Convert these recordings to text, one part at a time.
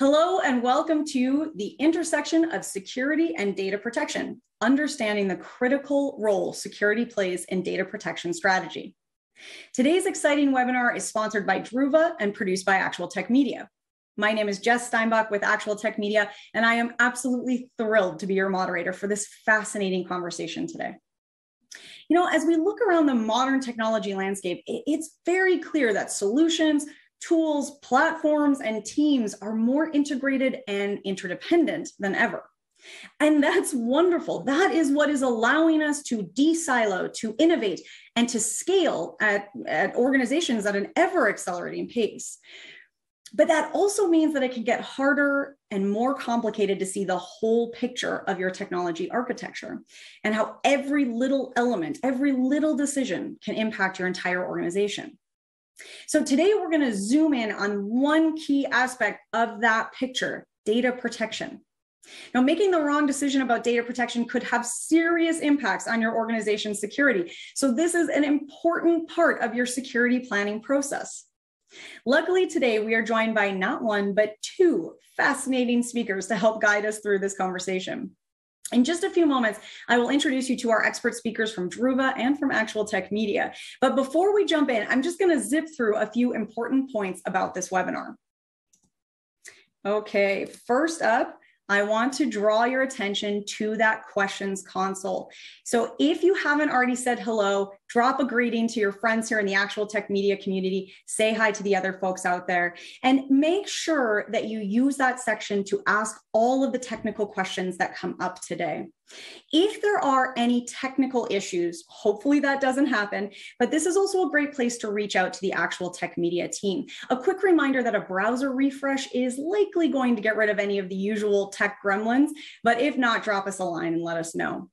Hello, and welcome to the intersection of security and data protection, understanding the critical role security plays in data protection strategy. Today's exciting webinar is sponsored by Druva and produced by Actual Tech Media. My name is Jess Steinbach with Actual Tech Media, and I am absolutely thrilled to be your moderator for this fascinating conversation today. You know, as we look around the modern technology landscape, it's very clear that solutions, tools, platforms, and teams are more integrated and interdependent than ever. And that's wonderful. That is what is allowing us to de-silo, to innovate, and to scale at, at organizations at an ever accelerating pace. But that also means that it can get harder and more complicated to see the whole picture of your technology architecture and how every little element, every little decision can impact your entire organization. So today we're going to zoom in on one key aspect of that picture, data protection. Now, making the wrong decision about data protection could have serious impacts on your organization's security. So this is an important part of your security planning process. Luckily, today we are joined by not one, but two fascinating speakers to help guide us through this conversation. In just a few moments, I will introduce you to our expert speakers from Druva and from Actual Tech Media. But before we jump in, I'm just going to zip through a few important points about this webinar. Okay, first up, I want to draw your attention to that questions console. So if you haven't already said hello, drop a greeting to your friends here in the actual tech media community, say hi to the other folks out there, and make sure that you use that section to ask all of the technical questions that come up today. If there are any technical issues, hopefully that doesn't happen, but this is also a great place to reach out to the actual tech media team. A quick reminder that a browser refresh is likely going to get rid of any of the usual tech gremlins, but if not, drop us a line and let us know.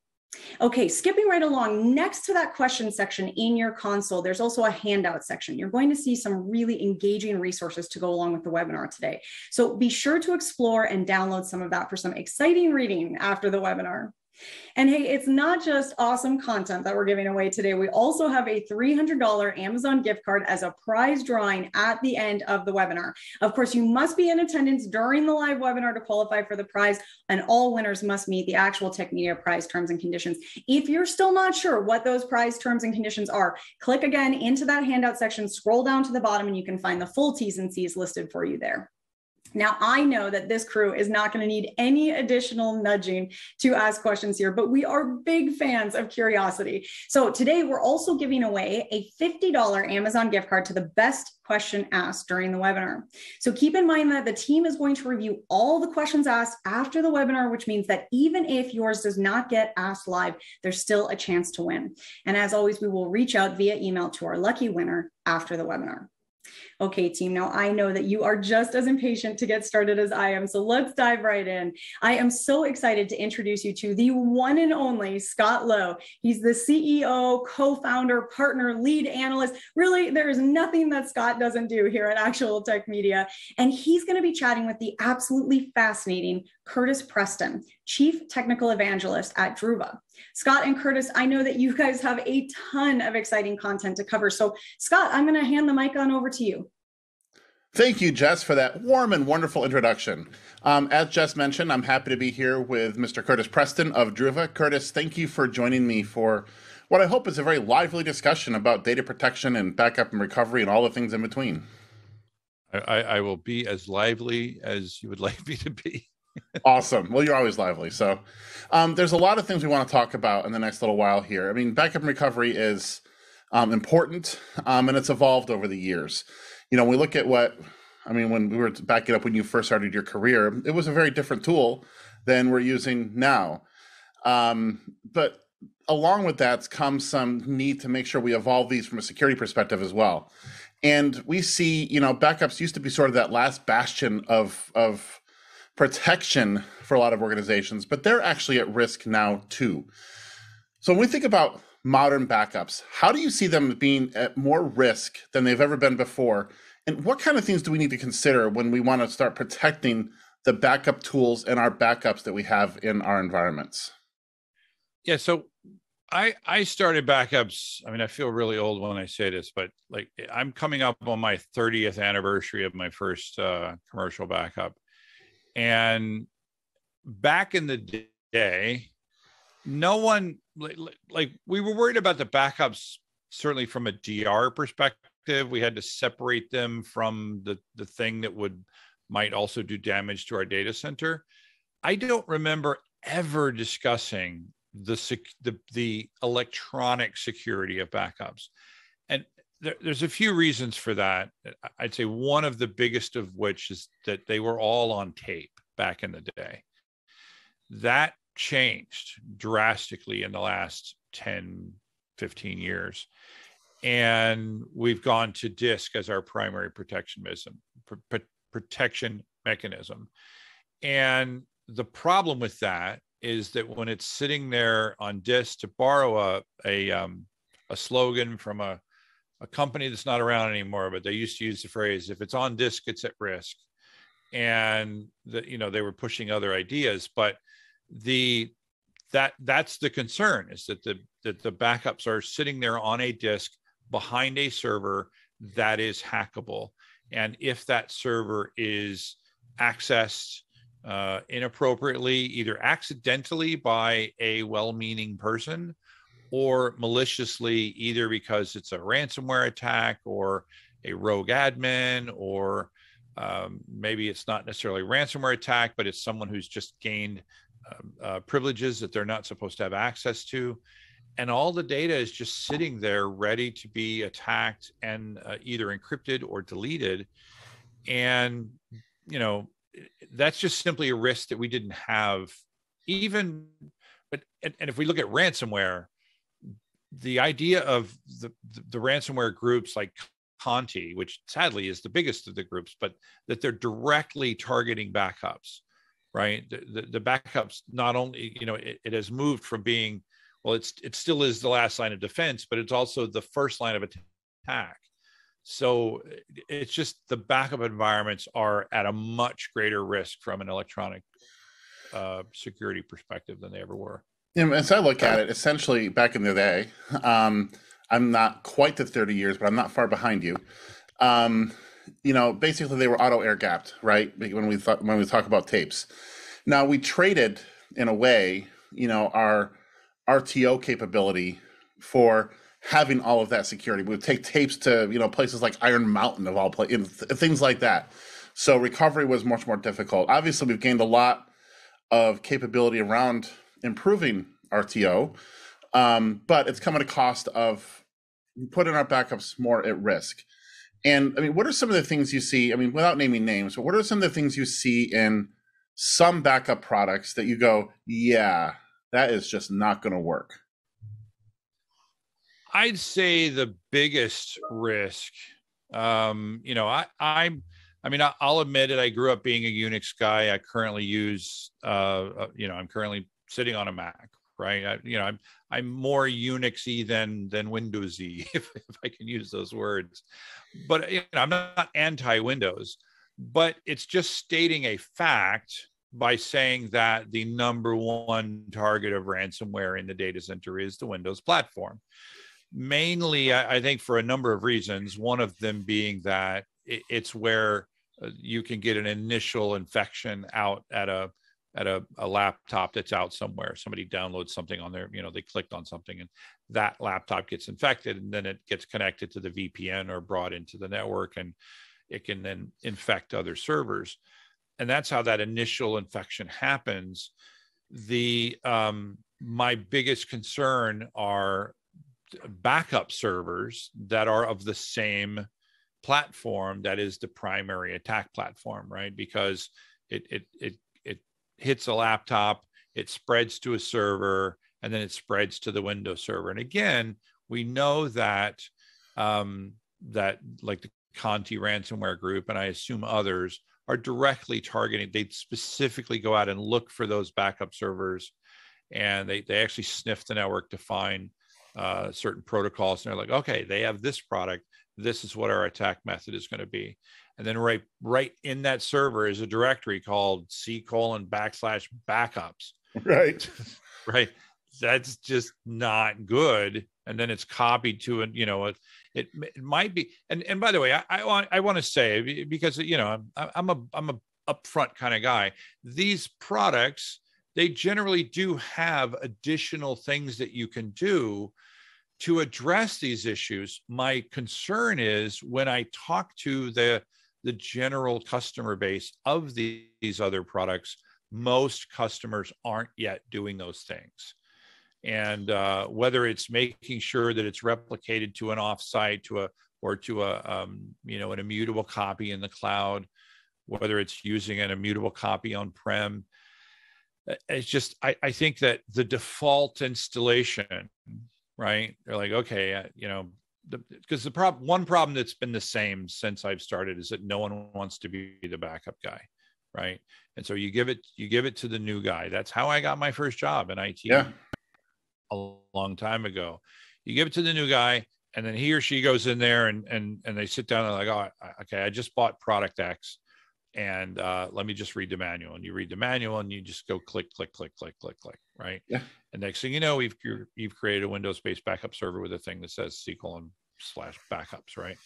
Okay, skipping right along, next to that question section in your console, there's also a handout section. You're going to see some really engaging resources to go along with the webinar today. So be sure to explore and download some of that for some exciting reading after the webinar. And hey, it's not just awesome content that we're giving away today. We also have a $300 Amazon gift card as a prize drawing at the end of the webinar. Of course, you must be in attendance during the live webinar to qualify for the prize, and all winners must meet the actual Tech Media prize terms and conditions. If you're still not sure what those prize terms and conditions are, click again into that handout section, scroll down to the bottom, and you can find the full T's and C's listed for you there. Now, I know that this crew is not going to need any additional nudging to ask questions here, but we are big fans of curiosity. So today we're also giving away a $50 Amazon gift card to the best question asked during the webinar. So keep in mind that the team is going to review all the questions asked after the webinar, which means that even if yours does not get asked live, there's still a chance to win. And as always, we will reach out via email to our lucky winner after the webinar. Okay, team, now I know that you are just as impatient to get started as I am, so let's dive right in. I am so excited to introduce you to the one and only Scott Lowe. He's the CEO, co-founder, partner, lead analyst. Really, there is nothing that Scott doesn't do here at Actual Tech Media. And he's going to be chatting with the absolutely fascinating Curtis Preston, Chief Technical Evangelist at Druva. Scott and Curtis, I know that you guys have a ton of exciting content to cover. So, Scott, I'm going to hand the mic on over to you. Thank you, Jess, for that warm and wonderful introduction. Um, as Jess mentioned, I'm happy to be here with Mr. Curtis Preston of Druva. Curtis, thank you for joining me for what I hope is a very lively discussion about data protection and backup and recovery and all the things in between. I, I will be as lively as you would like me to be awesome. Well, you're always lively. So, um, there's a lot of things we want to talk about in the next little while here. I mean, backup and recovery is um, important, um, and it's evolved over the years. You know, we look at what I mean when we were backing up when you first started your career, it was a very different tool than we're using now. Um, but along with that comes some need to make sure we evolve these from a security perspective as well. And we see, you know, backups used to be sort of that last bastion of of protection for a lot of organizations, but they're actually at risk now too. So when we think about modern backups, how do you see them being at more risk than they've ever been before? And what kind of things do we need to consider when we want to start protecting the backup tools and our backups that we have in our environments? Yeah, so I I started backups. I mean, I feel really old when I say this, but like I'm coming up on my 30th anniversary of my first uh, commercial backup, And back in the day, no one like, like we were worried about the backups certainly from a DR perspective. We had to separate them from the the thing that would might also do damage to our data center. I don't remember ever discussing the the, the electronic security of backups. There, there's a few reasons for that. I'd say one of the biggest of which is that they were all on tape back in the day. That changed drastically in the last 10, 15 years. And we've gone to disk as our primary protection mechanism, pr- protection mechanism. And the problem with that is that when it's sitting there on disk, to borrow a a, um, a slogan from a, a company that's not around anymore, but they used to use the phrase, if it's on disk, it's at risk. And that, you know, they were pushing other ideas, but the that that's the concern is that the that the backups are sitting there on a disk behind a server that is hackable and if that server is accessed uh, inappropriately either accidentally by a well-meaning person or maliciously either because it's a ransomware attack or a rogue admin or um, maybe it's not necessarily a ransomware attack but it's someone who's just gained um, uh, privileges that they're not supposed to have access to. And all the data is just sitting there ready to be attacked and uh, either encrypted or deleted. And you know that's just simply a risk that we didn't have even but and, and if we look at ransomware the idea of the, the, the ransomware groups like Conti, which sadly is the biggest of the groups, but that they're directly targeting backups right? The, the, the backups not only, you know, it, it, has moved from being, well, it's it still is the last line of defense, but it's also the first line of attack. So it's just the backup environments are at a much greater risk from an electronic uh, security perspective than they ever were. Yeah, as I look at it, essentially back in the day, um, I'm not quite the 30 years, but I'm not far behind you. Um, you know, basically they were auto air gapped, right? When we thought when we talk about tapes. Now we traded in a way, you know, our RTO capability for having all of that security. We would take tapes to you know places like Iron Mountain of all places, things like that. So recovery was much more difficult. Obviously, we've gained a lot of capability around improving RTO, um, but it's come at a cost of putting our backups more at risk. And I mean, what are some of the things you see? I mean, without naming names, but what are some of the things you see in some backup products that you go, yeah, that is just not going to work? I'd say the biggest risk, um, you know, I, I'm, I mean, I'll admit it. I grew up being a Unix guy. I currently use, uh, uh, you know, I'm currently sitting on a Mac, right? I, you know, I'm I'm more Unixy than than Windowsy, if, if I can use those words. But you know, I'm not anti-Windows, but it's just stating a fact by saying that the number one target of ransomware in the data center is the Windows platform. Mainly, I think for a number of reasons. One of them being that it's where uh, you can get an initial infection out at a at a, a, laptop that's out somewhere. Somebody downloads something on there, you know, they clicked on something and that laptop gets infected and then it gets connected to the VPN or brought into the network and it can then infect other servers. And that's how that initial infection happens. The um, my biggest concern are backup servers that are of the same platform that is the primary attack platform, right? Because it it it hits a laptop, it spreads to a server, and then it spreads to the Windows server. And again, we know that um, that like the Conti ransomware group, and I assume others are directly targeting. They specifically go out and look for those backup servers, and they they actually sniff the network to find uh, certain protocols. And they're like, okay, they have this product. This is what our attack method is going to be and then right right in that server is a directory called c colon backslash backups right right that's just not good and then it's copied to a you know it, it, it might be and and by the way i, I want i want to say because you know i'm i'm a i'm a upfront kind of guy. These products, they generally do have additional things that you can do to address these issues. My concern is when I talk to the the general customer base of the, these other products, most customers aren't yet doing those things. And uh, whether it's making sure that it's replicated to an offsite, to a or to a um, you know an immutable copy in the cloud, whether it's using an immutable copy on prem, uh, it's just I, I think that the default installation, right? They're like, okay, uh, you know, because the, the problem one problem that's been the same since I've started is that no one wants to be the backup guy, right? And so you give it you give it to the new guy. That's how I got my first job in IT. Yeah. A long time ago. You give it to the new guy, and then he or she goes in there and and and they sit down and like, oh, okay, I just bought product X, and uh, let me just read the manual. And you read the manual, and you just go click, click, click, click, click, click, right? Yeah. And next thing you know, you've you've created a Windows-based backup server with a thing that says C colon slash backups, right?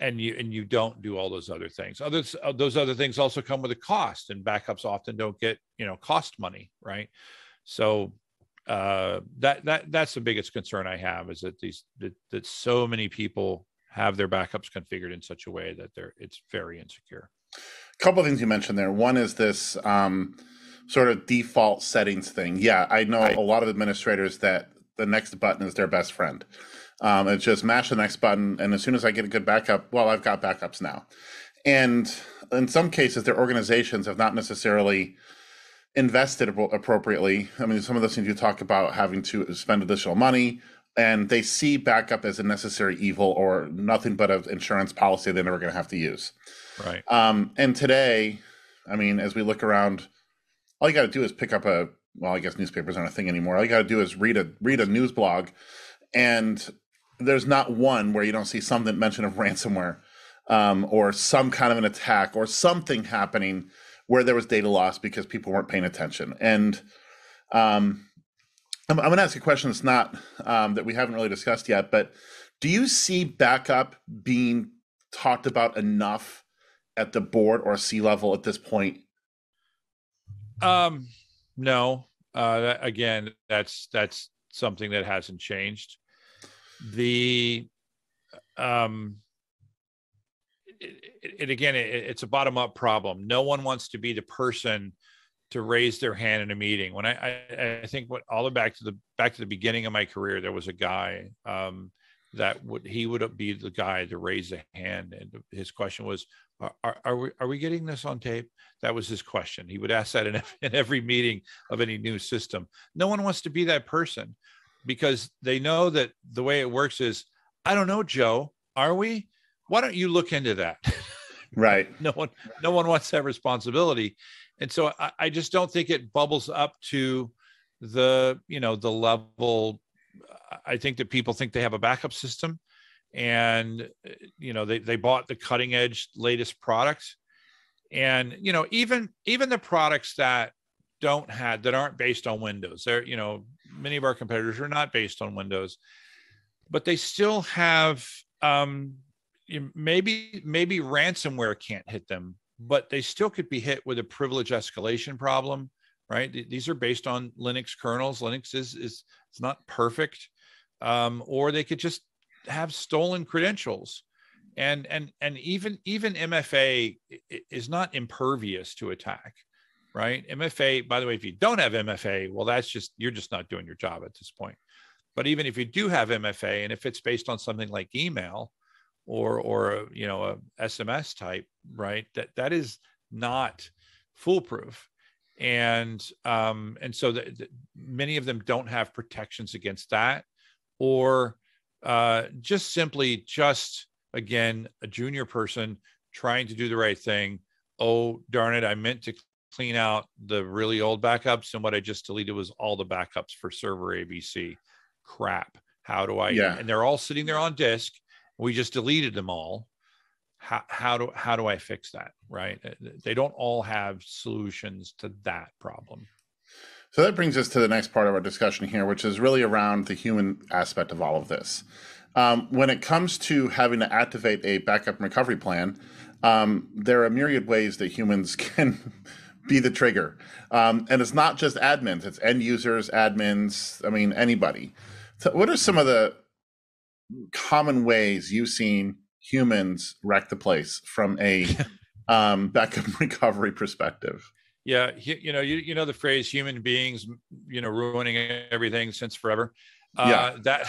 And you and you don't do all those other things. Others uh, those other things also come with a cost, and backups often don't get you know cost money, right? So uh, that that that's the biggest concern I have is that these that, that so many people have their backups configured in such a way that they're it's very insecure. A couple of things you mentioned there. One is this um, sort of default settings thing. Yeah, I know a lot of administrators that the next button is their best friend. Um, it's just mash the next button, and as soon as I get a good backup, well, I've got backups now. And in some cases, their organizations have not necessarily invested appropriately. I mean, some of those things you talk about having to spend additional money, and they see backup as a necessary evil or nothing but an insurance policy they're never going to have to use. Right. Um, and today, I mean, as we look around, all you got to do is pick up a well, I guess newspapers aren't a thing anymore. All you got to do is read a read a news blog, and there's not one where you don't see something mention of ransomware um, or some kind of an attack or something happening where there was data loss because people weren't paying attention. And um, I'm, I'm going to ask a question that's not um, that we haven't really discussed yet, but do you see backup being talked about enough at the board or C level at this point? Um, no. Uh, again, that's that's something that hasn't changed. The um, it, it, again, it, it's a bottom up problem. No one wants to be the person to raise their hand in a meeting. When I, I, I think what all the back to the back to the beginning of my career, there was a guy um, that would he would be the guy to raise a hand, and his question was, are, are, we are we getting this on tape? That was his question. He would ask that in, in every meeting of any new system. No one wants to be that person because they know that the way it works is, I don't know, Joe, are we? Why don't you look into that? Right. no one, no one wants that responsibility and so I, I just don't think it bubbles up to the you know the level i think that people think they have a backup system and you know they, they bought the cutting edge latest products and you know even even the products that don't have that aren't based on windows they're you know many of our competitors are not based on windows but they still have um maybe maybe ransomware can't hit them but they still could be hit with a privilege escalation problem, right? These are based on Linux kernels. Linux is is it's not perfect, um, or they could just have stolen credentials, and and and even even MFA is not impervious to attack, right? MFA, by the way, if you don't have MFA, well, that's just you're just not doing your job at this point. But even if you do have MFA, and if it's based on something like email, or or a, you know a SMS type, right? That that is not foolproof, and um, and so the, the, many of them don't have protections against that, or uh, just simply just again a junior person trying to do the right thing. Oh darn it! I meant to clean out the really old backups, and what I just deleted was all the backups for server ABC. Crap. How do I? Yeah. And they're all sitting there on disk we just deleted them all how, how do how do i fix that right they don't all have solutions to that problem so that brings us to the next part of our discussion here which is really around the human aspect of all of this um, when it comes to having to activate a backup and recovery plan um, there are myriad ways that humans can be the trigger. Um, and it's not just admins, it's end users, admins, I mean, anybody. So what are some of the common ways you've seen humans wreck the place from a um, backup recovery perspective? Yeah, you know, you, you know the phrase "human beings," you know, ruining everything since forever. Uh, yeah.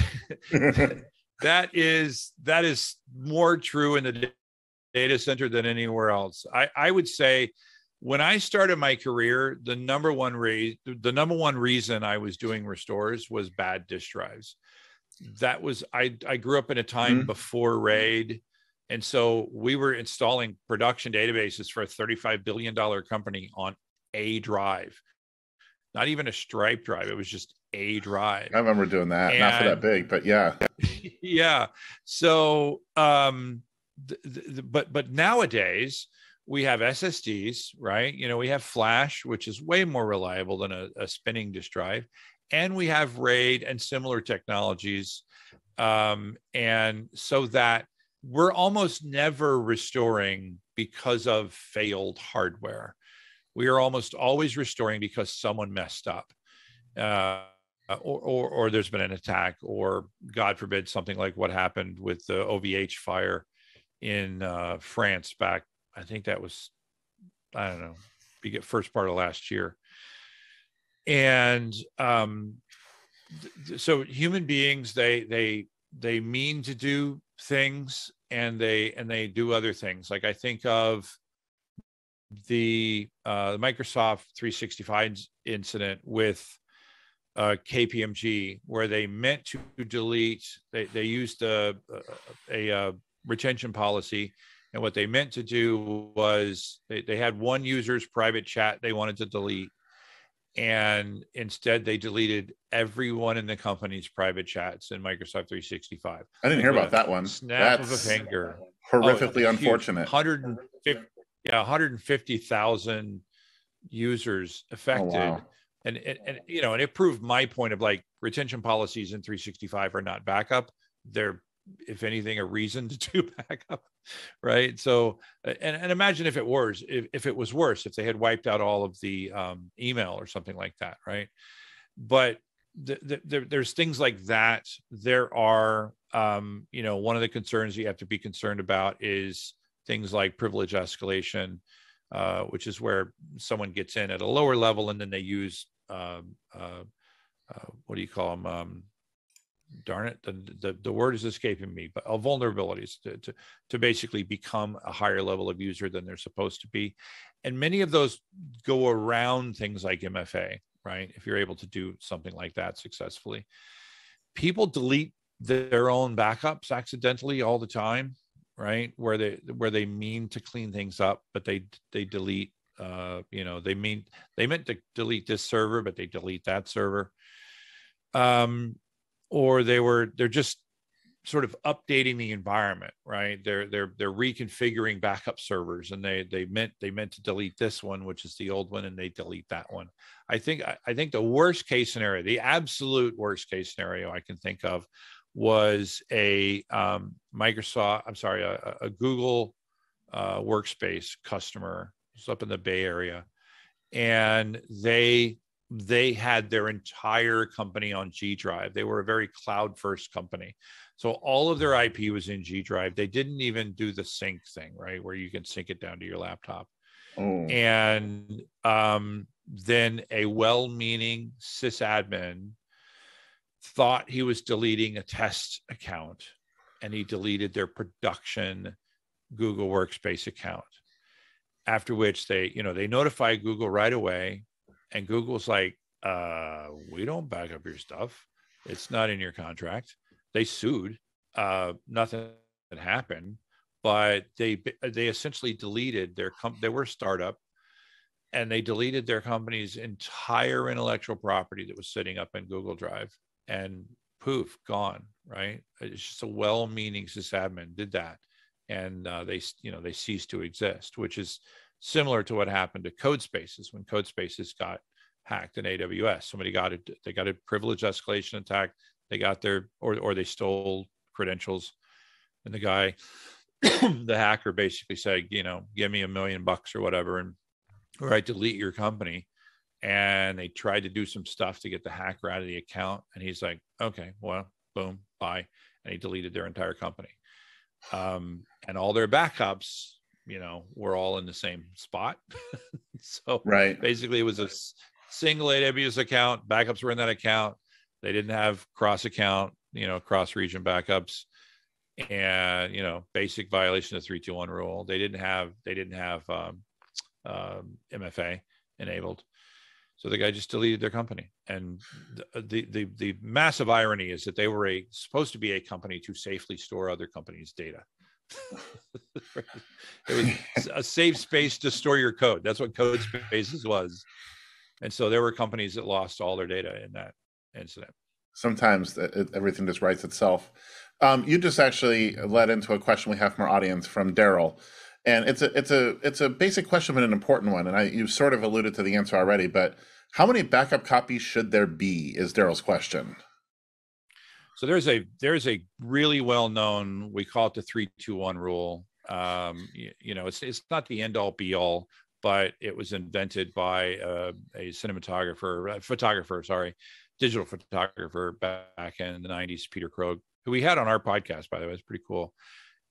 That that is that is more true in the data center than anywhere else. I, I would say when I started my career, the number one re- the number one reason I was doing restores was bad disk drives. That was I I grew up in a time mm-hmm. before RAID. And so we were installing production databases for a $35 billion company on a drive, not even a stripe drive. It was just a drive. I remember doing that. And, not for that big, but yeah. yeah. So, um, the, the, but but nowadays we have SSDs, right? You know, we have flash, which is way more reliable than a, a spinning disk drive, and we have RAID and similar technologies, um, and so that we're almost never restoring because of failed hardware. We are almost always restoring because someone messed up. Uh, or, or, or, there's been an attack, or God forbid, something like what happened with the OVH fire in uh, France back. I think that was, I don't know, first part of last year. And um, th- so human beings, they they they mean to do things, and they and they do other things. Like I think of the uh, the Microsoft 365 incident with uh, KPMG, where they meant to delete, they, they used a, a, a, retention policy. And what they meant to do was they, they had one user's private chat they wanted to delete. And instead, they deleted everyone in the company's private chats in Microsoft 365. I didn't hear about that one. Snap That's of a finger. Horrifically oh, unfortunate. 150, yeah, 150,000 users affected. Oh, wow and, and, and you know and it proved my point of like retention policies in 365 are not backup they're if anything a reason to do backup right so and, and imagine if it was if, if it was worse if they had wiped out all of the um, email or something like that right but the, the, the, there's things like that there are um, you know one of the concerns you have to be concerned about is things like privilege escalation uh, which is where someone gets in at a lower level and then they use um, uh, uh, what do you call them? Darn it, the, the, the word is escaping me, but uh, vulnerabilities to, to, to basically become a higher level of user than they're supposed to be. And many of those go around things like MFA, right? If you're able to do something like that successfully. People delete their own backups accidentally all the time, right? Where they where they mean to clean things up, but they they delete uh, you know they mean they meant to delete this server but they delete that server um, or they were they're just sort of updating the environment right? They're they're they're reconfiguring backup servers and they they meant they meant to delete this one which is the old one and they delete that one. I think i, think the worst case scenario the absolute worst case scenario i can think of was a um, microsoft i'm sorry a, a google uh, workspace customer was up in the Bay Area, and they they had their entire company on G Drive. They were a very cloud first company. So all of their IP was in G Drive. They didn't even do the sync thing, right? Where you can sync it down to your laptop. Oh. And um, then a well meaning sysadmin thought he was deleting a test account and he deleted their production Google Workspace account after which they you know they notify google right away and google's like uh we don't back up your stuff. It's not in your contract. They sued uh nothing happened but they they essentially deleted their com- they were startup and they deleted their company's entire intellectual property that was sitting up in google drive and poof gone right? It's just a well-meaning sysadmin did that and uh, they you know they ceased to exist, which is similar to what happened to CodeSpaces when CodeSpaces got hacked in AWS. Somebody got it, they got a privilege escalation attack. They got their or or they stole credentials, and the guy the hacker basically said, you know, give me a million bucks or whatever, and or I delete your company. And they tried to do some stuff to get the hacker out of the account. And he's like, okay, well, boom, bye. And he deleted their entire company. Um, and all their backups, you know, we're all in the same spot. so right. basically it was a single AWS account. Backups were in that account. They didn't have cross account, you know, cross region backups and you know basic violation of 321 rule they didn't have they didn't have um, um, mfa enabled so the guy just deleted their company and the, the, the the massive irony is that they were a supposed to be a company to safely store other companies data it was a safe space to store your code that's what code spaces was and so there were companies that lost all their data in that incident sometimes it, everything just writes itself um, you just actually led into a question we have from our audience from Daryl, and it's a it's a it's a basic question but an important one. And I you sort of alluded to the answer already, but how many backup copies should there be? Is Daryl's question. So there's a there's a really well known we call it the three two one rule. Um, you, you, know, it's it's not the end all be all, but it was invented by uh, a cinematographer, a photographer, sorry, digital photographer back in the 90s, Peter Krogh, who we had on our podcast, by the way, it's pretty cool.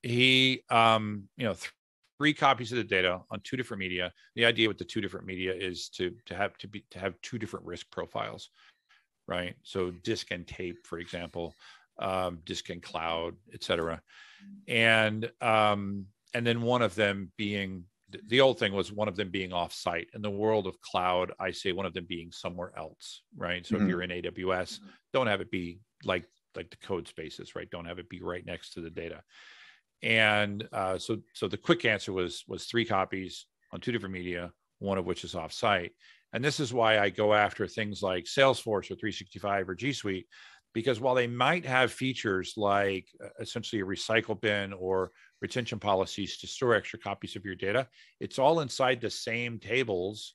He, um, you know, th- three copies of the data on two different media. The idea with the two different media is to to have to be to have two different risk profiles, right? So disk and tape, for example, um, disk and cloud, etc. And um, and then one of them being the old thing was one of them being offsite. in the world of cloud i say one of them being somewhere else right so mm-hmm. if you're in aws don't have it be like like the code spaces, right? Don't have it be right next to the data. And uh, so, so the quick answer was was three copies on two different media, one of which is offsite. And this is why I go after things like Salesforce or 365 or G Suite, because while they might have features like uh, essentially a recycle bin or retention policies to store extra copies of your data, it's all inside the same tables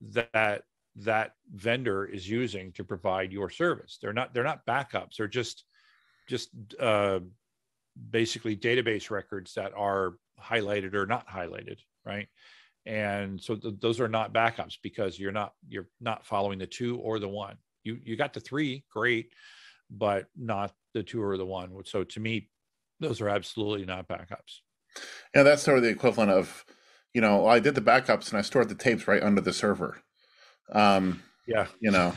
that that vendor is using to provide your service. They're not they're not backups. They're just just uh, basically database records that are highlighted or not highlighted, right? And so th- those are not backups because you're not you're not following the two or the one. You you got the three, great, but not the two or the one. So to me, those are absolutely not backups. Yeah, that's sort of the equivalent of, you know, I did the backups and I stored the tapes right under the server um, yeah, you know,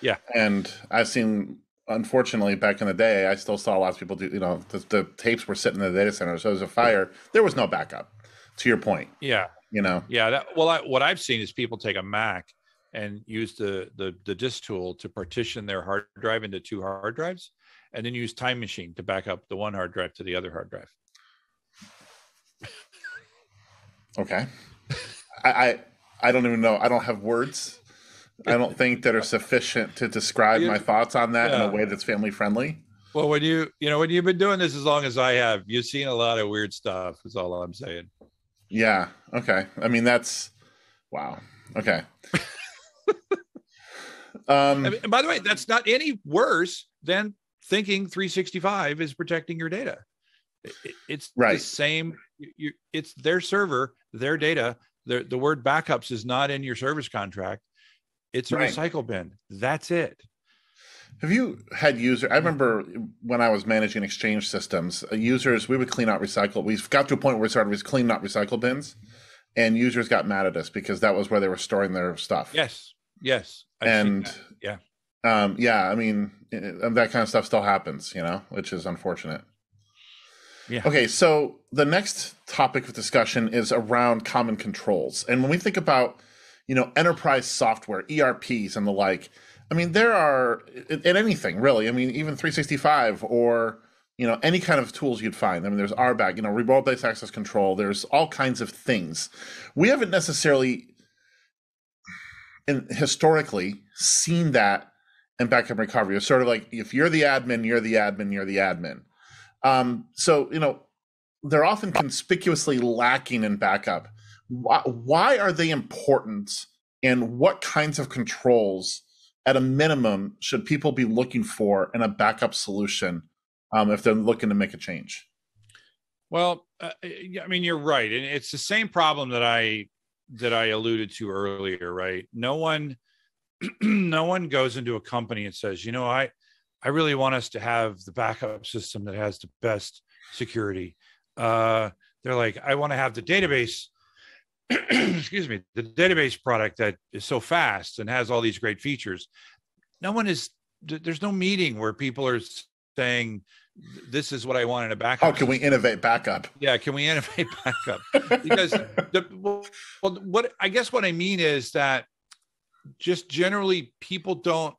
yeah. And I've seen, unfortunately, back in the day, I still saw lots of people do. You know, the, the tapes were sitting in the data center, so there's a fire. There was no backup. To your point. Yeah. You know. Yeah. That, well, I, what I've seen is people take a Mac and use the the the disk tool to partition their hard drive into two hard drives, and then use Time Machine to back up the one hard drive to the other hard drive. Okay. I, I I don't even know. I don't have words. I don't think that are sufficient to describe my thoughts on that yeah. in a way that's family friendly. Well, when you you know when you've been doing this as long as I have, you've seen a lot of weird stuff. Is all I'm saying. Yeah. Okay. I mean, that's wow. Okay. um. I mean, by the way, that's not any worse than thinking 365 is protecting your data. It, it's right. the same. You, it's their server, their data the, the word backups is not in your service contract. It's a right. recycle bin. That's it. Have you had user? I remember when I was managing exchange systems, uh, users we would clean out recycle. We got to a point where we started cleaning out recycle bins, and users got mad at us because that was where they were storing their stuff. Yes, yes, I've and yeah, um, yeah. I mean, that kind of stuff still happens, you know, which is unfortunate. Yeah. Okay, so the next topic of discussion is around common controls. And when we think about, you know, enterprise software, ERPs and the like, I mean, there are in anything really. I mean, even 365 or you know any kind of tools you'd find. I mean, there's RBAC, you know, role-based access control. There's all kinds of things. We haven't necessarily, in, historically, seen that in backup recovery. It's sort of like if you're the admin, you're the admin, you're the admin. Um, so, you know, they're often conspicuously lacking in backup. Why, why are they important? And what kinds of controls, at a minimum, should people be looking for in a backup solution um, if they're looking to make a change? Well, uh, I mean, you're right, and it's the same problem that I that I alluded to earlier, right? No one, no one goes into a company and says, you know, I, I really want us to have the backup system that has the best security. Uh, they're like, I want to have the database. excuse me, the database product that is so fast and has all these great features. No one is. There's no meeting where people are saying this is what I want in a backup. How can we innovate backup? Yeah, can we innovate backup? because the, well, what I guess what I mean is that just generally people don't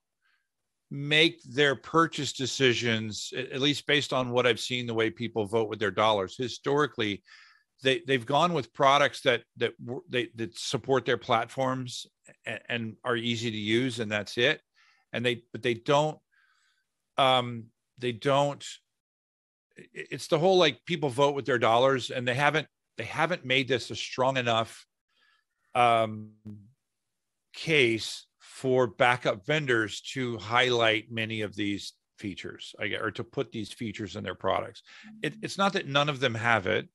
make their purchase decisions at least based on what I've seen the way people vote with their dollars historically they they've gone with products that that they that support their platforms and, and are easy to use and that's it. And they but they don't um they don't it's the whole like people vote with their dollars and they haven't they haven't made this a strong enough um, case for backup vendors to highlight many of these features or to put these features in their products. It, it's not that none of them have it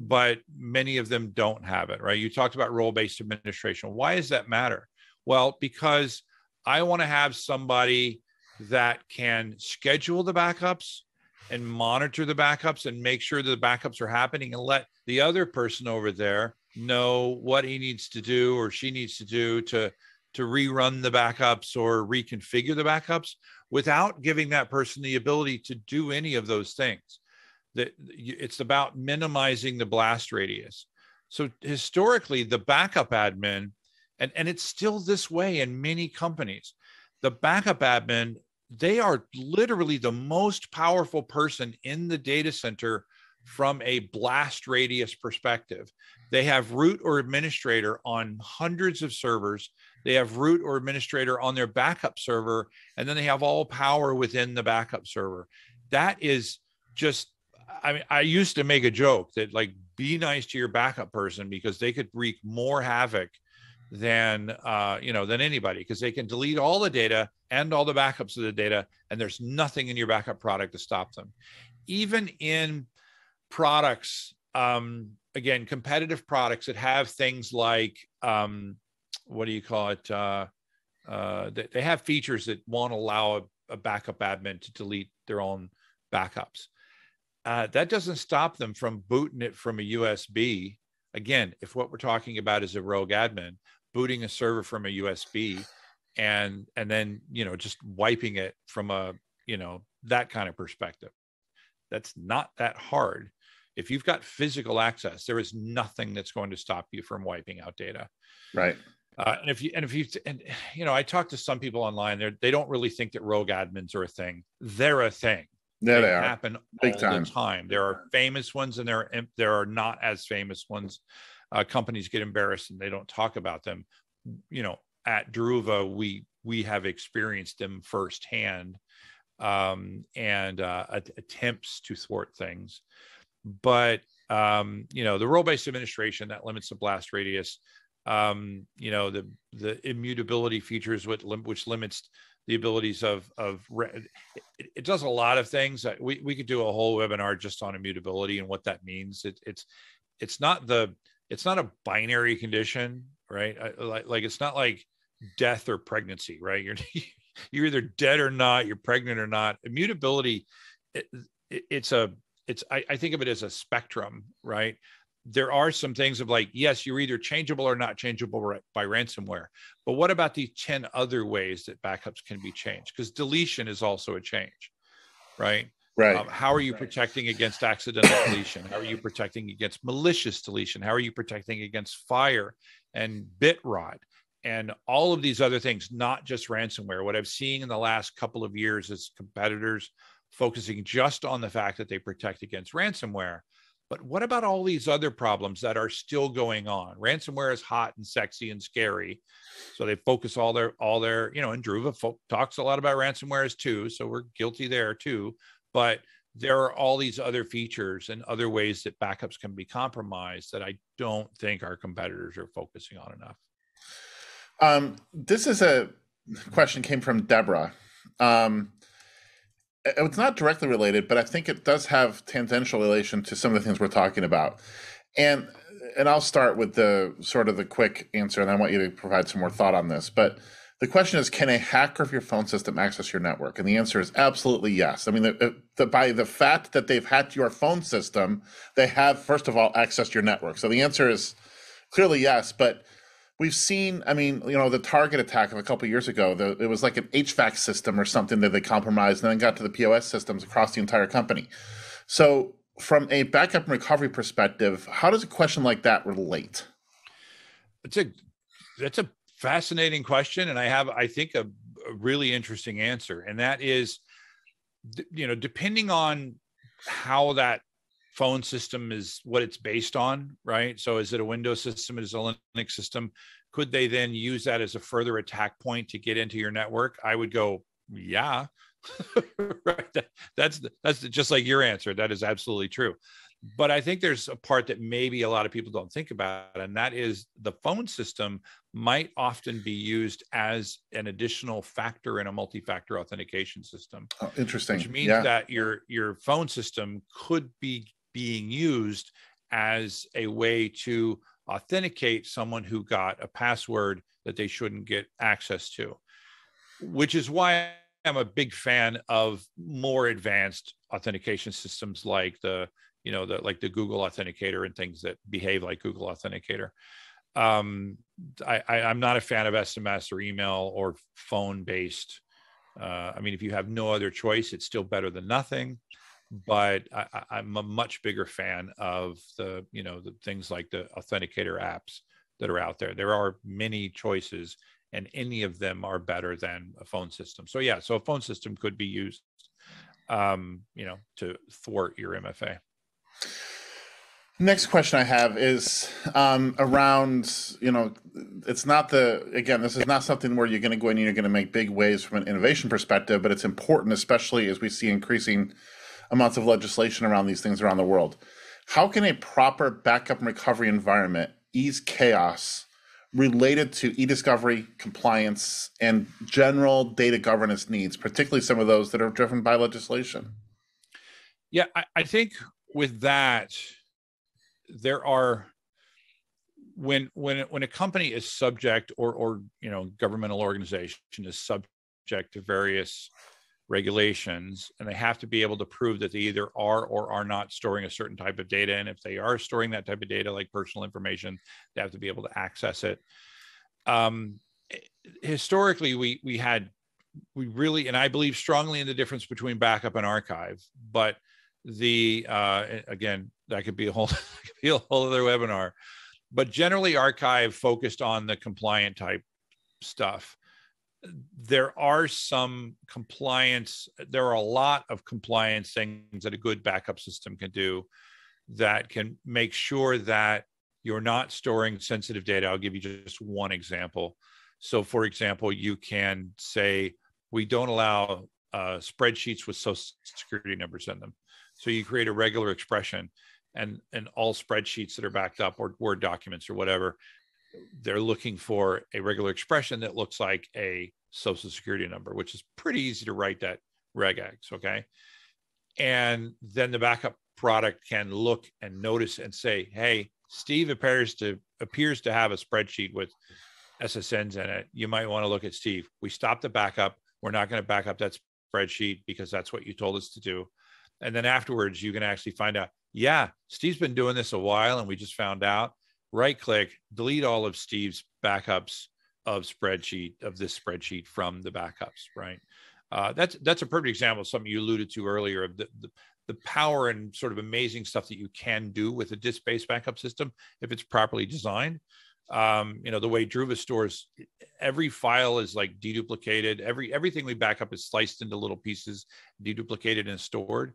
but many of them don't have it right? You talked about role-based administration. Why does that matter? Well because i want to have somebody that can schedule the backups and monitor the backups and make sure that the backups are happening and let the other person over there know what he needs to do or she needs to do to to rerun the backups or reconfigure the backups without giving that person the ability to do any of those things that it's about minimizing the blast radius so historically the backup admin and, and it's still this way in many companies the backup admin they are literally the most powerful person in the data center from a blast radius perspective. They have root or administrator on hundreds of servers. They have root or administrator on their backup server, and then they have all power within the backup server. That is just, I mean, I used to make a joke that like be nice to your backup person because they could wreak more havoc than uh, you know than anybody because they can delete all the data and all the backups of the data and there's nothing in your backup product to stop them. Even in products um, again competitive products that have things like um, what do you call it uh, uh, they have features that won't allow a, a backup admin to delete their own backups uh, that doesn't stop them from booting it from a usb again if what we're talking about is a rogue admin booting a server from a USB and and then you know just wiping it from a you know that kind of perspective. That's not that hard. If you've got physical access, there is nothing that's going to stop you from wiping out data. Right. Uh, and if you and if you and you know, I talk to some people online. They they don't really think that rogue admins are a thing. They're a thing. Yeah, they, happen Big all time. the time. There are famous ones, and there are there are not as famous ones uh, companies get embarrassed and they don't talk about them. You know, at Druva, we we have experienced them firsthand um, and uh, attempts to thwart things. But um, you know, the role-based administration that limits the blast radius. Um, you know, the the immutability features which, which limits the abilities of of it, it, does a lot of things. We we could do a whole webinar just on immutability and what that means. It, it's it's not the it's not a binary condition, right? like, like it's not like death or pregnancy, right? You're you're either dead or not, you're pregnant or not. Immutability, it, it, it's a it's I, I think of it as a spectrum, right? There are some things of like, yes, you're either changeable or not changeable by ransomware. But what about the 10 other ways that backups can be changed? Because deletion is also a change, right? Right. Um, how are you protecting against accidental deletion? How are you protecting against malicious deletion? How are you protecting against fire and bit rot and all of these other things, not just ransomware? What I've seen in the last couple of years is competitors focusing just on the fact that they protect against ransomware. But what about all these other problems that are still going on? Ransomware is hot and sexy and scary, so they focus all their all their you know. And Druva fo- talks a lot about ransomwares too, so we're guilty there too but there are all these other features and other ways that backups can be compromised that I don't think our competitors are focusing on enough. Um, this is a question came from Deborah. Um, it's not directly related, but I think it does have tangential relation to some of the things we're talking about. And and I'll start with the sort of the quick answer, and I want you to provide some more thought on this. But the question is, can a hacker of your phone system access your network? And the answer is absolutely yes. I mean, the, uh, the, by the fact that they've hacked your phone system, they have first of all accessed your network. So the answer is clearly yes. But we've seen, I mean, you know, the Target attack of a couple of years ago, the, it was like an HVAC system or something that they compromised, and then got to the POS systems across the entire company. So from a backup and recovery perspective, how does a question like that relate? It's a that's a fascinating question, and I have I think a, a really interesting answer, and that is, you know, depending on how that phone system is what it's based on, right? So is it a Windows system? Is it a Linux system? Could they then use that as a further attack point to get into your network? I would go, yeah, right. That, that's that's just like your answer. That is absolutely true. But I think there's a part that maybe a lot of people don't think about, and that is the phone system might often be used as an additional factor in a multi-factor authentication system. Oh, interesting. Which means yeah. that your your phone system could be being used as a way to authenticate someone who got a password that they shouldn't get access to which is why I'm a big fan of more advanced authentication systems like the you know the like the Google Authenticator and things that behave like Google Authenticator. Um, I, I am not a fan of SMS or email or phone based. Uh, I mean, if you have no other choice, it's still better than nothing. But I, I'm a much bigger fan of the you know the things like the authenticator apps that are out there. There are many choices and any of them are better than a phone system. So yeah, so a phone system could be used, um, you know, to thwart your MFA. Next question I have is um, around, you know, it's not the, again, this is not something where you're going to go in and you're going to make big waves from an innovation perspective, but it's important, especially as we see increasing amounts of legislation around these things around the world. How can a proper backup and recovery environment ease chaos related to e-discovery compliance and general data governance needs, particularly some of those that are driven by legislation? Yeah, I, I think with that, there are when when when a company is subject or or you know governmental organization is subject to various regulations and they have to be able to prove that they either are or are not storing a certain type of data. And if they are storing that type of data like personal information they have to be able to access it. Um, historically we we had we really and i believe strongly in the difference between backup and archive but the uh, again that could be a whole could be a whole other webinar but generally archive focused on the compliant type stuff there are some compliance there are a lot of compliance things that a good backup system can do that can make sure that you're not storing sensitive data. I'll give you just one example. So for example you can say we don't allow uh, spreadsheets with social security numbers in them. So you create a regular expression and and all spreadsheets that are backed up or word documents or whatever they're looking for a regular expression that looks like a social security number, which is pretty easy to write that regex. Okay. And then the backup product can look and notice and say, hey, Steve appears to appears to have a spreadsheet with SSNs in it. You might want to look at Steve. We stopped the backup. We're not going to back up that spreadsheet because that's what you told us to do. And then afterwards, you can actually find out, yeah, Steve's been doing this a while and we just found out right click, delete all of Steve's backups of spreadsheet of this spreadsheet from the backups, right? Uh, that's that's a perfect example of something you alluded to earlier of the, the, the power and sort of amazing stuff that you can do with a disk-based backup system if it's properly designed. Um, you know the way Druva stores every file is like deduplicated. Every everything we back up is sliced into little pieces, deduplicated and stored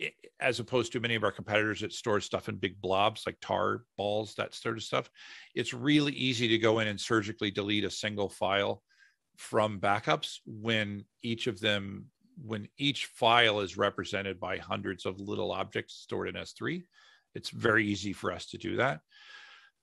Eh, as opposed to many of our competitors that store stuff in big blobs like tar balls, that sort of stuff. It's really easy to go in and surgically delete a single file from backups when each of them, when each file is represented by hundreds of little objects stored in S3. It's very easy for us to do that.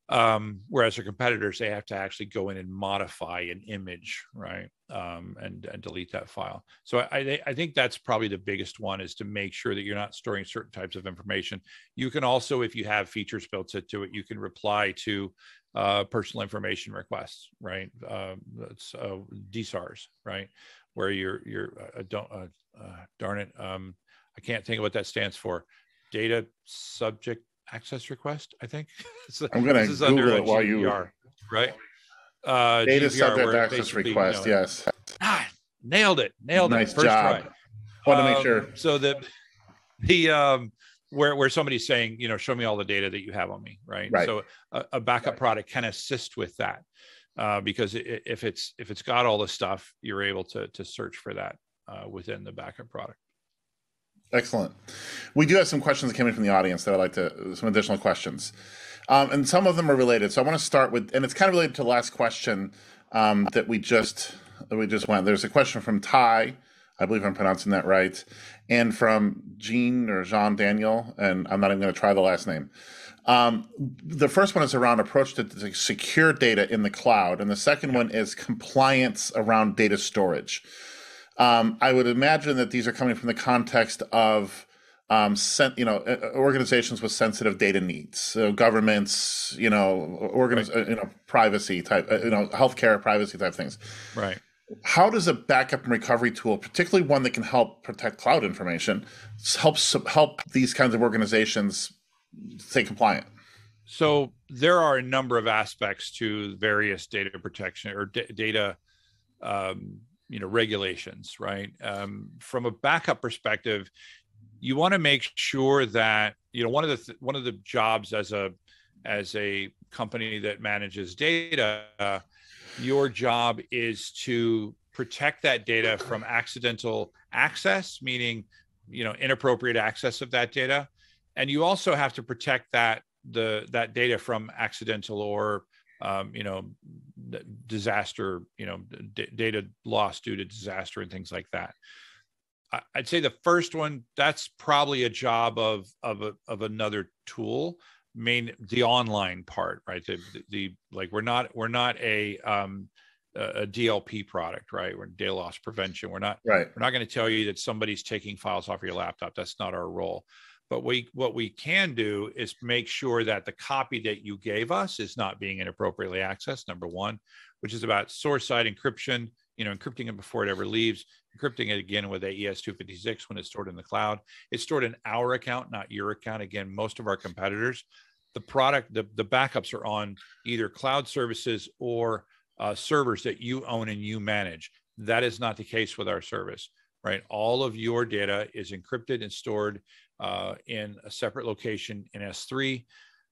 Um, whereas their competitors they have to actually go in and modify an image right um, and, and delete that file. So I, I think that's probably the biggest one is to make sure that you're not storing certain types of information. You can also if you have features built into it you can reply to uh, personal information requests right? Um, it's uh, dsars right? Where you're you're uh, don't uh, uh, darn it um, i can't think of what that stands for. Data subject access request. I think I'm going to Google it while you are. right. Uh, Data subject access request. You know, yes. Ah, nailed it. Nailed nice it. First job. Try. Want to um, make sure. So that the um, where where somebody's saying, you know, show me all the data that you have on me, right? right. So a, a backup right. product can assist with that. Uh, because it, if it's if it's got all the stuff, you're able to to search for that uh, within the backup product. Excellent. We do have some questions that came in from the audience that I'd like to, some additional questions. Um, and some of them are related. So I want to start with, and it's kind of related to the last question um, that we just that we just went. There's a question from Ty, I believe I'm pronouncing that right, and from Jean or Jean Daniel, and I'm not even going to try the last name. Um, the first one is around approach to, to secure data in the cloud, and the second one is compliance around data storage. Um, I would imagine that these are coming from the context of um, sent, you know, organizations with sensitive data needs, so governments, you know, organiz- right. you know, privacy type, uh, you know, healthcare privacy type things. Right. How does a backup and recovery tool, particularly one that can help protect cloud information, help help these kinds of organizations stay compliant? So there are a number of aspects to various data protection or d- data um, you know regulations right? Um, from a backup perspective you want to make sure that you know one of the th- one of the jobs as a as a company that manages data uh, your job is to protect that data from accidental access meaning you know inappropriate access of that data. And you also have to protect that the that data from accidental or um, you know disaster, you know, d- data loss due to disaster and things like that. I- I'd say the first one that's probably a job of of a, of another tool. Main the online part, right? The, the, the like we're not we're not a um, a DLP product, right? We're data loss prevention. We're not right. We're not going to tell you that somebody's taking files off your laptop. That's not our role. But we what we can do is make sure that the copy that you gave us is not being inappropriately accessed. Number one, which is about source side encryption, you know, encrypting it before it ever leaves, encrypting it again with AES 256 when it's stored in the cloud. It's stored in our account, not your account. Again, most of our competitors, the product, the, the backups are on either cloud services or uh, servers that you own and you manage. That is not the case with our service, right? All of your data is encrypted and stored uh, in a separate location in S3.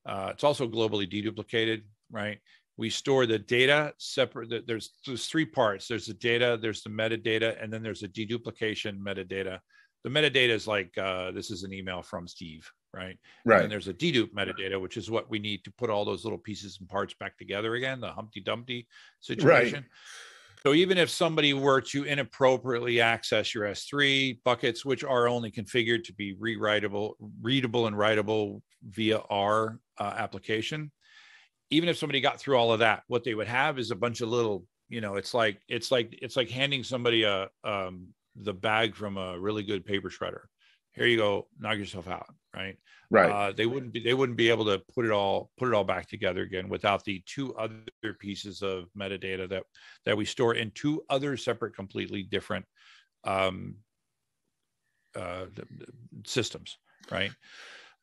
Uh, it's also globally deduplicated, right? we store the data separate there's there's three parts there's the data there's the metadata and then there's a deduplication metadata the metadata is like uh, this is an email from steve right right and there's a dedupe metadata which is what we need to put all those little pieces and parts back together again the humpty dumpty situation right. So even if somebody were to inappropriately access your S3 buckets, which are only configured to be rewritable, readable and writable via our uh, application, even if somebody got through all of that, what they would have is a bunch of little, you know, it's like it's like it's like handing somebody a um, the bag from a really good paper shredder. Here you go, knock yourself out, right? Right. Uh, they wouldn't be they wouldn't be able to put it all put it all back together again without the two other pieces of metadata that that we store in two other separate, completely different um, uh, systems, right?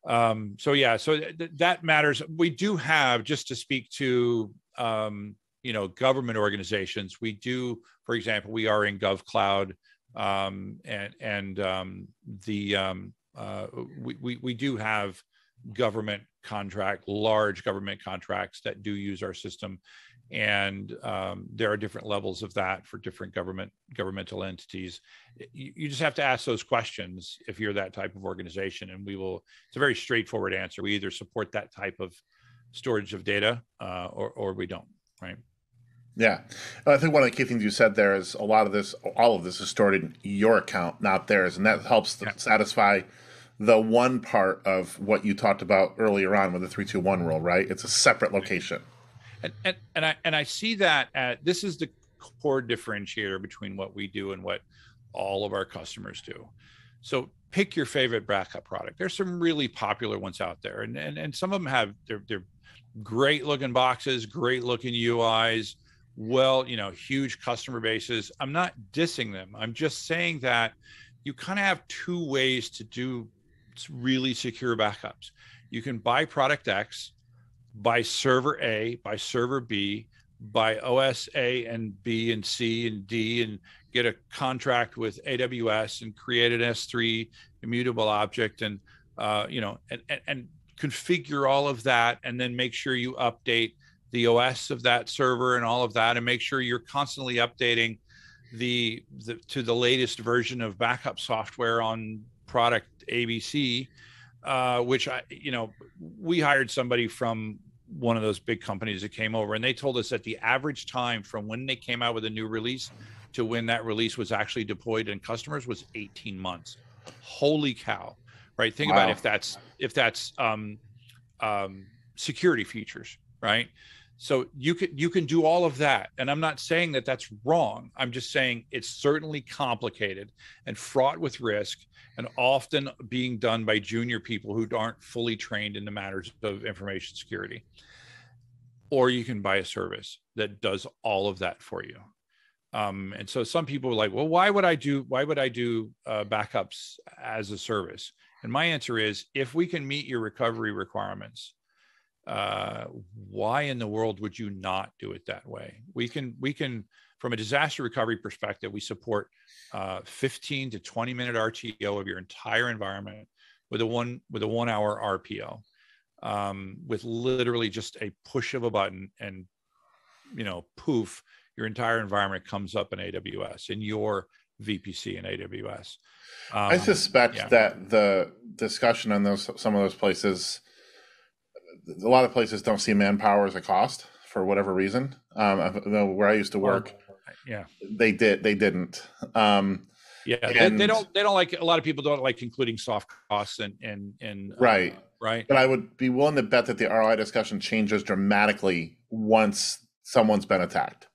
um, so yeah so th- that matters we do have just to speak to um, you know government organizations we do for example we are in govcloud um, and and um, the um, uh, we, we, we do have government contract large government contracts that do use our system. And um, there are different levels of that for different government governmental entities. You, you, just have to ask those questions if you're that type of organization. And we will it's a very straightforward answer. We either support that type of storage of data uh, or, or we don't right yeah i think one of the key things you said there is a lot of this all of this is stored in your account not theirs and that helps yeah. satisfy the one part of what you talked about earlier on with the 321 rule, right? It's a separate location. And, and, and I and I see that at this is the core differentiator between what we do and what all of our customers do. So pick your favorite backup product. There's some really popular ones out there, and and, and some of them have they're they're great looking boxes, great looking UIs, well, you know, huge customer bases. I'm not dissing them. I'm just saying that you kind of have two ways to do really secure backups. You can buy product X, buy server A, buy server B, buy OS A and B and C and D and get a contract with AWS and create an S3 immutable object and uh, you know and, and, and configure all of that and then make sure you update the OS of that server and all of that, and make sure you're constantly updating the, the to the latest version of backup software on product ABC. Uh, which I, you know, we hired somebody from one of those big companies that came over, and they told us that the average time from when they came out with a new release to when that release was actually deployed in customers was 18 months. Holy cow! Right? Think wow. about if that's if that's um, um, security features, right? So you can you can do all of that. And i'm not saying that that's wrong. I'm just saying it's certainly complicated and fraught with risk and often being done by junior people who aren't fully trained in the matters of information security. Or you can buy a service that does all of that for you. Um, and so some people are like well why would i do why would i do uh, backups as a service? And my answer is if we can meet your recovery requirements uh, why in the world would you not do it that way? We can we can from a disaster recovery perspective, we support uh, 15 to 20 minute RTO of your entire environment with a one with a one hour RPO, um, with literally just a push of a button and you know poof, your entire environment comes up in AWS in your VPC in AWS. Um, I suspect yeah. that the discussion on those some of those places a lot of places don't see manpower as a cost for whatever reason. Um, where I used to work, yeah, they did. They didn't. Um, yeah, and, they, they, don't. They don't like. A lot of people don't like including soft costs and and and uh, right, right. But I would be willing to bet that the ROI discussion changes dramatically once someone's been attacked.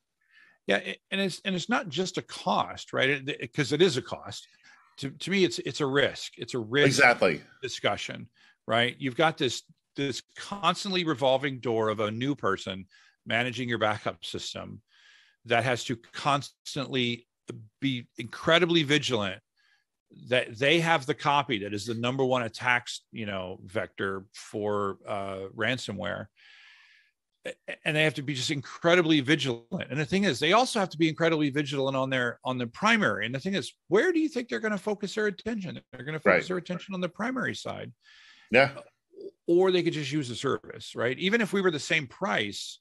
Yeah, and it's and it's not just a cost, right? Because it, it is a cost. To, to me, it's it's a risk. It's a risk exactly discussion, right? You've got this this constantly revolving door of a new person managing your backup system that has to constantly be incredibly vigilant that they have the copy that is the number one attacks you know vector for uh, ransomware. And they have to be just incredibly vigilant. And the thing is they also have to be incredibly vigilant on their on the primary. And the thing is where do you think they're going to focus their attention? They're going to focus right. their attention on the primary side. Yeah or they could just use the service, right? Even if we were the same price,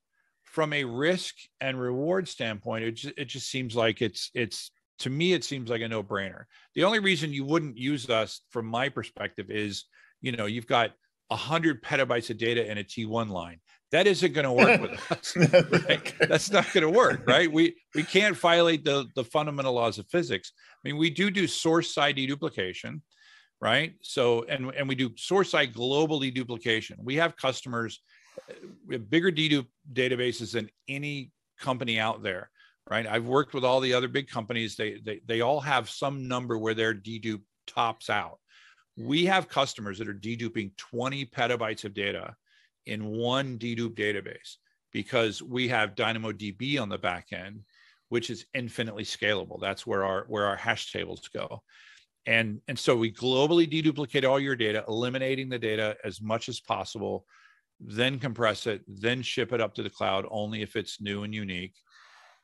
from a risk and reward standpoint, it just, it just seems like it's it's to me it seems like a no brainer. The only reason you wouldn't use us, from my perspective, is you know you've got hundred petabytes of data in a T1 line. That isn't going to work with us. Right? That's not going to work, right? We we can't violate the the fundamental laws of physics. I mean, we do do source side deduplication right? So, and, and we do source side global deduplication. We have customers, we have bigger dedupe databases than any company out there, right? I've worked with all the other big companies. They, they, they all have some number where their dedupe tops out. We have customers that are deduping 20 petabytes of data in one dedupe database because we have DynamoDB on the back end, which is infinitely scalable. That's where our where our hash tables go and and so we globally deduplicate all your data eliminating the data as much as possible then compress it then ship it up to the cloud only if it's new and unique.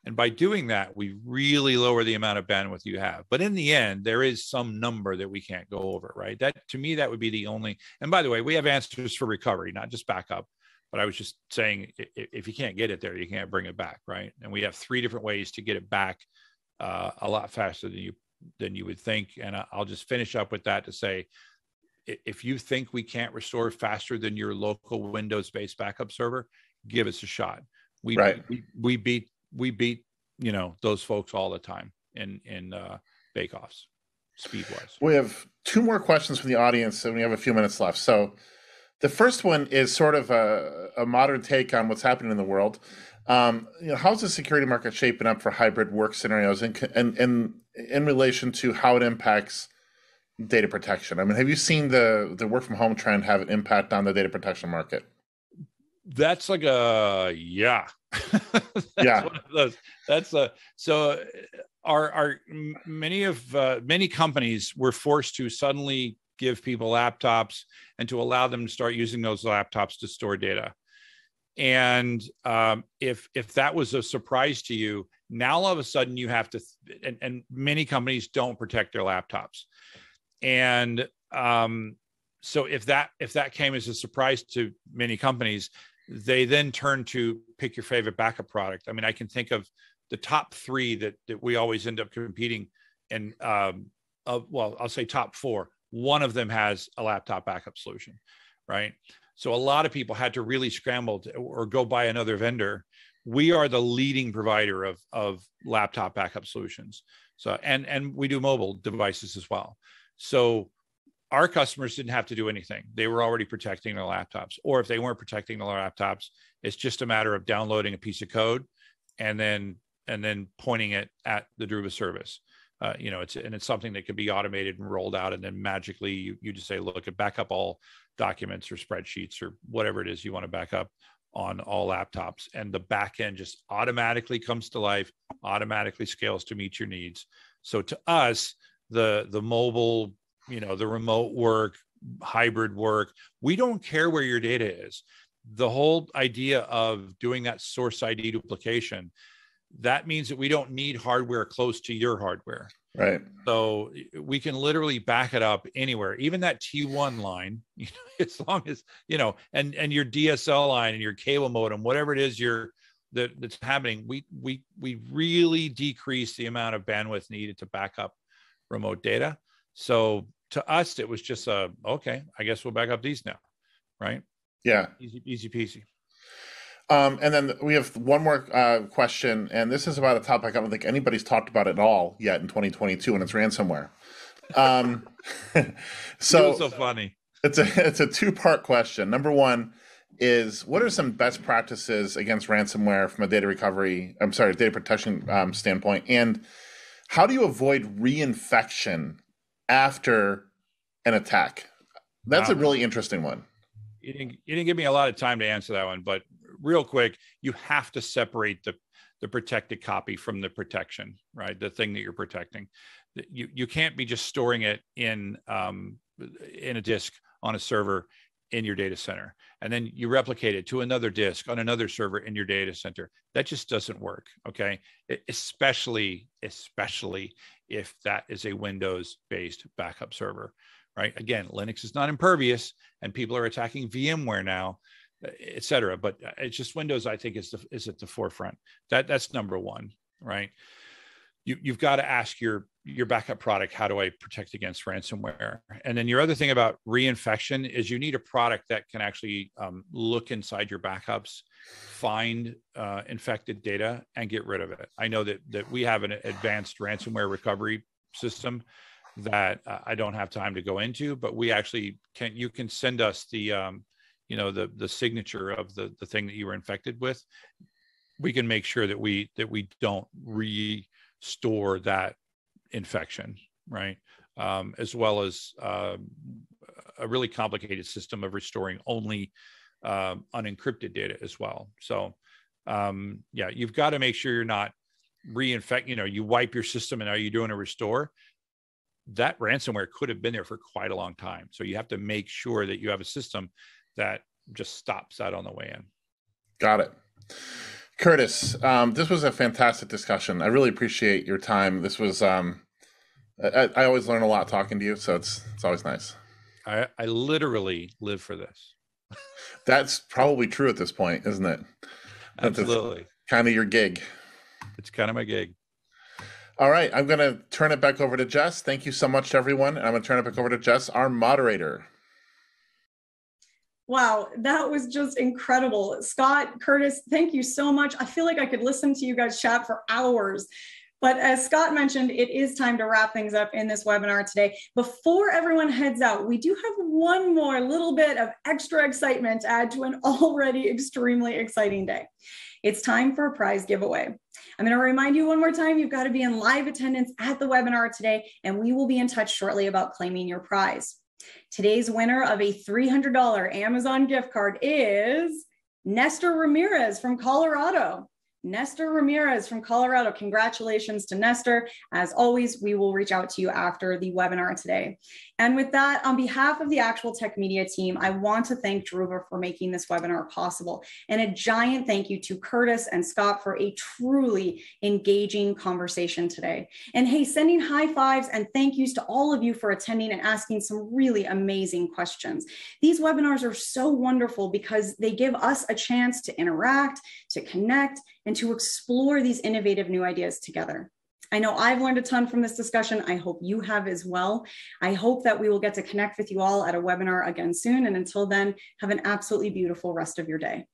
And by doing that we really lower the amount of bandwidth you have. But in the end there is some number that we can't go over right? That to me that would be the only and by the way we have answers for recovery not just backup but i was just saying if you can't get it there you can't bring it back right? And we have three different ways to get it back uh, a lot faster than you than you would think. And I'll just finish up with that to say, if you think we can't restore faster than your local Windows-based backup server, give us a shot. We right. we, we beat we beat you know those folks all the time in in uh, bake offs. speed wise. We have two more questions from the audience, and we have a few minutes left. So, the first one is sort of a, a modern take on what's happening in the world. Um, you know, how's the security market shaping up for hybrid work scenarios, and and in, in, in relation to how it impacts data protection? I mean, have you seen the the work from home trend have an impact on the data protection market? That's like a yeah. that's yeah. That's a so our our many of uh, many companies were forced to suddenly give people laptops and to allow them to start using those laptops to store data. And um, if if that was a surprise to you, now all of a sudden you have to, and, and many companies don't protect their laptops. And um, so if that if that came as a surprise to many companies they then turn to pick your favorite backup product. I mean i can think of the top three that, that we always end up competing and um, uh, well i'll say top four. One of them has a laptop backup solution right so a lot of people had to really scramble to, or go buy another vendor we are the leading provider of, of laptop backup solutions so and and we do mobile devices as well so our customers didn't have to do anything. They were already protecting their laptops. Or if they weren't protecting their laptops, it's just a matter of downloading a piece of code and then and then pointing it at the Druva service. Uh, you know, it's and it's something that can be automated and rolled out, and then magically you, you just say, look, back up all documents or spreadsheets or whatever it is you want to back up on all laptops, and the back end just automatically comes to life, automatically scales to meet your needs. So to us, the the mobile you know the remote work hybrid work we don't care where your data is the whole idea of doing that source side deduplication that means that we don't need hardware close to your hardware right so we can literally back it up anywhere even that t1 line you know as long as you know and and your dsl line and your cable modem whatever it is you're that, that's happening we we we really decrease the amount of bandwidth needed to back up remote data. So to us, it was just a okay. I guess we'll back up these now, right? Yeah, easy, easy peasy. Um, and then we have one more uh, question, and this is about a topic I don't think anybody's talked about at all yet in 2022, and it's ransomware. Um, so so funny. It's a it's a two part question. Number one is what are some best practices against ransomware from a data recovery? I'm sorry, data protection um, standpoint, and how do you avoid reinfection after an attack? That's wow. a really interesting one. You didn't, you didn't give me a lot of time to answer that one, but real quick, you have to separate the the protected copy from the protection, right? The thing that you're protecting. You you can't be just storing it in um, in a disk on a server in your data center and then you replicate it to another disk on another server in your data center that just doesn't work okay especially especially if that is a windows based backup server right again linux is not impervious and people are attacking vmware now et cetera. But it's just windows i think is the, is at the forefront. That that's number one right? You, you've got to ask your your backup product how do i protect against ransomware? And then your other thing about reinfection is you need a product that can actually um, look inside your backups find uh, infected data and get rid of it. I know that that we have an advanced ransomware recovery system that uh, i don't have time to go into but we actually can you can send us the um, you know the the signature of the the thing that you were infected with we can make sure that we that we don't restore that infection, right? Um, as well as uh, a really complicated system of restoring only um, unencrypted data as well. So, um, yeah, you've got to make sure you're not reinfect. You know, you wipe your system, and are you doing a restore? That ransomware could have been there for quite a long time. So you have to make sure that you have a system that just stops that on the way in. Got it. Curtis, um, this was a fantastic discussion. I really appreciate your time. This was um, I, I, always learn a lot talking to you, so it's it's always nice. I, I literally live for this. That's probably true at this point, isn't it? Absolutely. Kind of your gig. It's kind of my gig. All right, I'm going to turn it back over to Jess. Thank you so much to everyone. And I'm going to turn it back over to Jess, our moderator. Wow, that was just incredible. Scott, Curtis, thank you so much. I feel like I could listen to you guys chat for hours. But as Scott mentioned, it is time to wrap things up in this webinar today. Before everyone heads out, we do have one more little bit of extra excitement to add to an already extremely exciting day. It's time for a prize giveaway. I'm going to remind you one more time, you've got to be in live attendance at the webinar today, and we will be in touch shortly about claiming your prize. Today's winner of a $300 Amazon gift card is Nestor Ramirez from Colorado. Nestor Ramirez from Colorado. Congratulations to Nestor. As always, we will reach out to you after the webinar today. And with that, on behalf of the ActualTech Media team, I want to thank Druva for making this webinar possible. And a giant thank you to Curtis and Scott for a truly engaging conversation today. And hey, sending high fives and thank yous to all of you for attending and asking some really amazing questions. These webinars are so wonderful because they give us a chance to interact, to connect, and to explore these innovative new ideas together. I know I've learned a ton from this discussion. I hope you have as well. I hope that we will get to connect with you all at a webinar again soon. And until then, have an absolutely beautiful rest of your day.